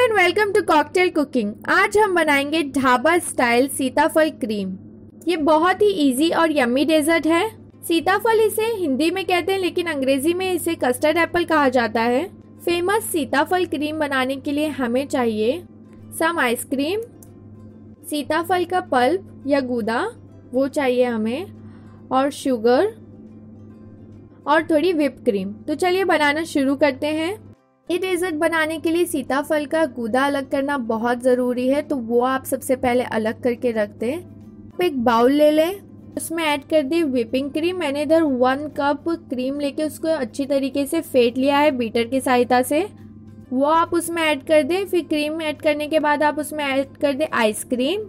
And welcome to cocktail cooking आज हम बनाएँगे ढाबा स्टाइल सीताफल क्रीम ये बहुत ही इजी और यम्मी डेजर्ट है. सीताफल इसे हिंदी में कहते हैं, लेकिन अंग्रेज़ी में इसे कस्टर्ड एप्पल कहा जाता है. फ़ेमस सीताफल क्रीम बनाने के लिए हमें चाहिए सम आइसक्रीम सीताफल का पल्प या गूदा, वो चाहिए हमें, और शुगर और थोड़ी विप क्रीम तो चलिए बनाना शुरू करते हैं. ये डेजर्ट बनाने के लिए सीताफल का गूदा अलग करना बहुत ज़रूरी है तो वो आप सबसे पहले अलग करके रख दें। आप एक बाउल ले लें, उसमें ऐड कर दी व्हिपिंग क्रीम। मैंने इधर वन कप क्रीम लेके उसको अच्छी तरीके से फेंट लिया है बीटर की सहायता से। वो आप उसमें ऐड कर दें, फिर क्रीम ऐड करने के बाद आप उसमें ऐड कर दें आइसक्रीम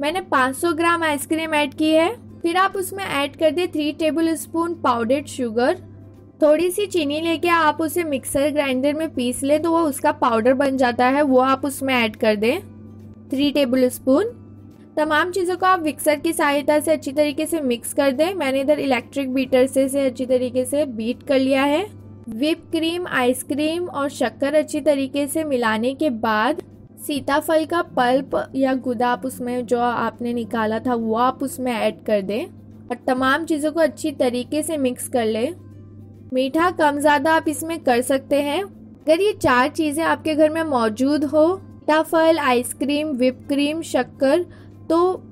मैंने 500 ग्राम आइसक्रीम ऐड की है। फिर आप उसमें ऐड कर दें three tablespoon powdered sugar. थोड़ी सी चीनी लेके आप उसे मिक्सर ग्राइंडर में पीस ले तो वो उसका पाउडर बन जाता है। वो आप उसमें ऐड कर दें। थ्री टेबल स्पून तमाम चीज़ों को आप मिक्सर की सहायता से अच्छी तरीके से मिक्स कर दें। मैंने इधर इलेक्ट्रिक बीटर से इसे अच्छी तरीके से बीट कर लिया है। विप क्रीम आइसक्रीम और शक्कर अच्छी तरीके से मिलाने के बाद सीताफल का पल्प या गुदा आप उसमें जो आपने निकाला था वो आप उसमें ऐड कर दें। और तमाम चीज़ों को अच्छी तरीके से मिक्स कर लें। मीठा कम ज़्यादा आप इसमें कर सकते हैं। अगर ये चार चीज़ें आपके घर में मौजूद हो, सीताफल, आइसक्रीम विप क्रीम, शक्कर तो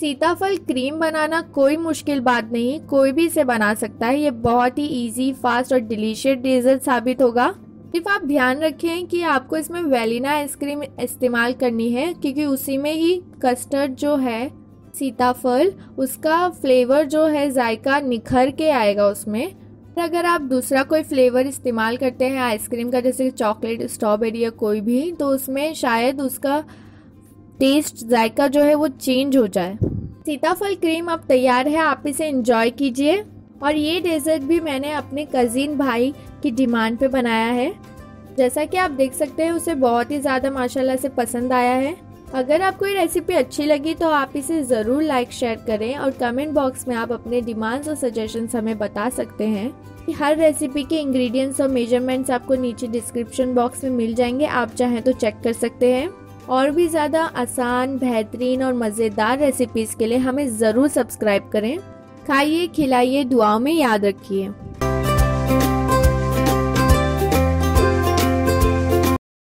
सीताफल क्रीम बनाना कोई मुश्किल बात नहीं, कोई भी इसे बना सकता है। ये बहुत ही इजी फास्ट और डिलीशियस डेजर्ट साबित होगा। सिर्फ़ आप ध्यान रखें कि आपको इसमें वेलिना आइसक्रीम इस्तेमाल करनी है, क्योंकि उसी में ही कस्टर्ड जो है, सीताफल, उसका फ्लेवर जो है जायका निखर के आएगा उसमें। अगर आप दूसरा कोई फ्लेवर इस्तेमाल करते हैं आइसक्रीम का, जैसे चॉकलेट, स्ट्रॉबेरी या कोई भी तो उसमें शायद उसका टेस्ट जायका जो है वो चेंज हो जाए। सीताफल क्रीम अब तैयार है, आप इसे इंजॉय कीजिए। और ये डेजर्ट भी मैंने अपने कज़िन भाई की डिमांड पे बनाया है। जैसा कि आप देख सकते हैं, उसे बहुत ही ज़्यादा माशाल्लाह से पसंद आया है। अगर आपको ये रेसिपी अच्छी लगी तो आप इसे ज़रूर लाइक शेयर करें और कमेंट बॉक्स में आप अपने डिमांड्स और सजेशंस हमें बता सकते हैं। हर रेसिपी के इंग्रेडिएंट्स और मेजरमेंट्स आपको नीचे डिस्क्रिप्शन बॉक्स में मिल जाएँगे, आप चाहें तो चेक कर सकते हैं। और भी ज़्यादा आसान, बेहतरीन और मज़ेदार रेसिपीज़ के लिए हमें ज़रूर सब्सक्राइब करें। खाइए, खिलाइए, दुआओं में याद रखिए।